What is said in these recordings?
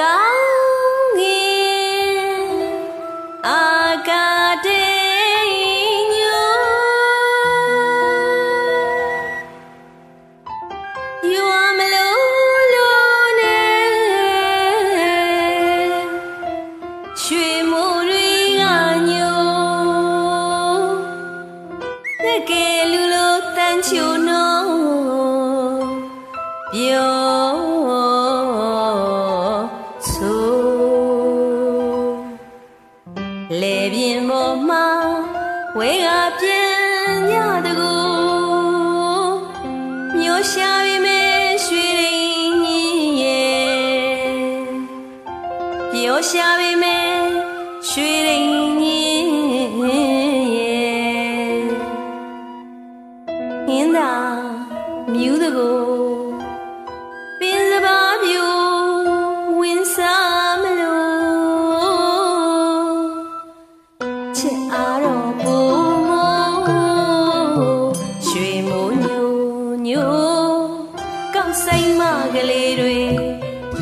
ကောင်းငင်အာကာတေညိုယူမလို့လို့နဲ့ရွှေမိုးတွေကညိုတကယ် လေပြင်းပေါ်မှာဝဲကပြန်ရတကူမျိုးရှာပြီမဲ့ရွှေရင်းကြီးရဲ့ပြောရှာပြီမဲ့ရွှေရင်းကြီးရဲ့ဟင်းသာမြူးတကူ မကလေးတွေ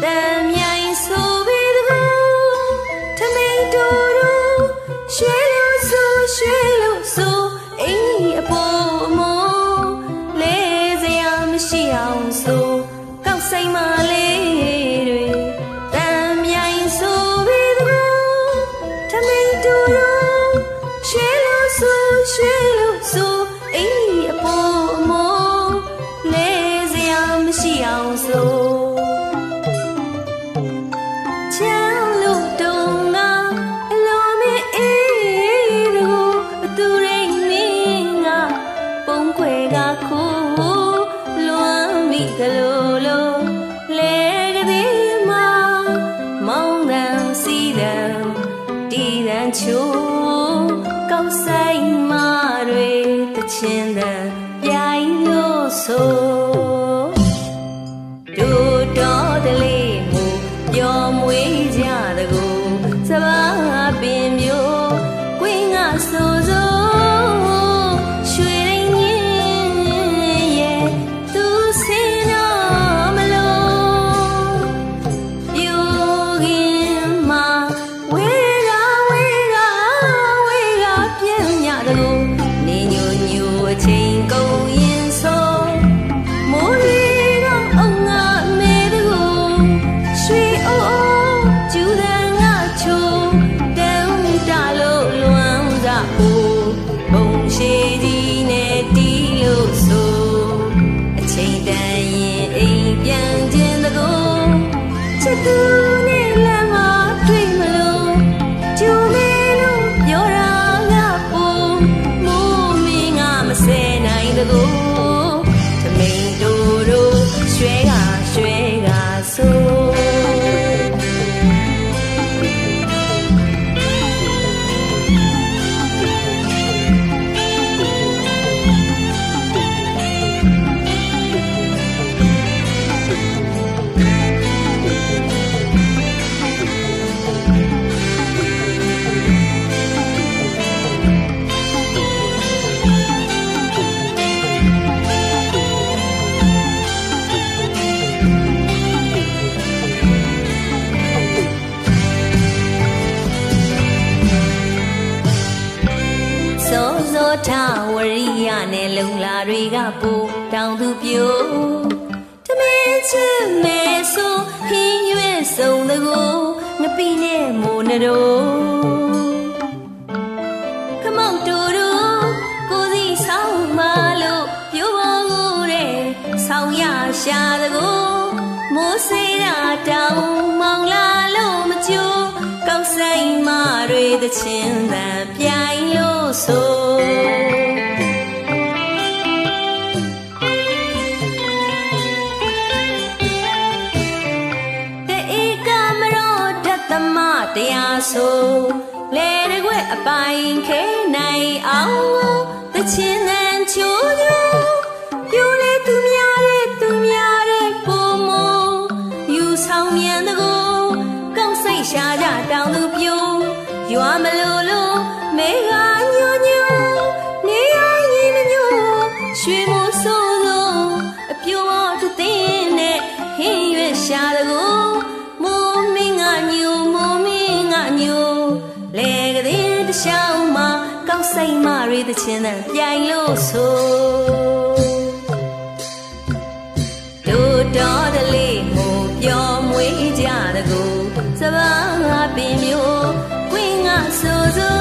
တမ်းမြိုင်ဆိုပြီးတကူထမိန်တူတူရွှေလို့ဆိုရွှေလို့ဆိုအင်းကြီးအပေါ်အမောလဲစရာမရှိအောင်ဆို ချိုးကောက်ဆိုင်မတွေတချင်းတန်ပြိုင်လို့ဆို စောစောထဝရိယနဲ့လုံလာတွေကပူတောင်သူပြိုတမင်းချစ်မဲဆိုဟင်းရွဲ့စုံတကူငပိနဲ့မိုးနတို့ခမောက်တူတူကိုစီဆောင်မလို့ပြိုပေါ်ကိုတဲ့ဆောင်ရရှာတကူမိုးစေးတာတောင်မောင်လာလို့မကြိုးကောက်ဆိုင်မတွေတချင်းတန်ပြိုင်လို့ဆို တေဧကမရောဓတ္တမတရားဆိုလေရကွက်အပိုင်ခဲနိုင်အောင်တချင်းတန်ချိုး ရှောင်းမှာကောက်ဆိုင်မတွေတချင်းတန်ပြိုင်လို့ဆိုလူတော်တလေးမို့ပြောမွေးကြတကူစပါးပင်မျိုးကွင်းကဆိုဆို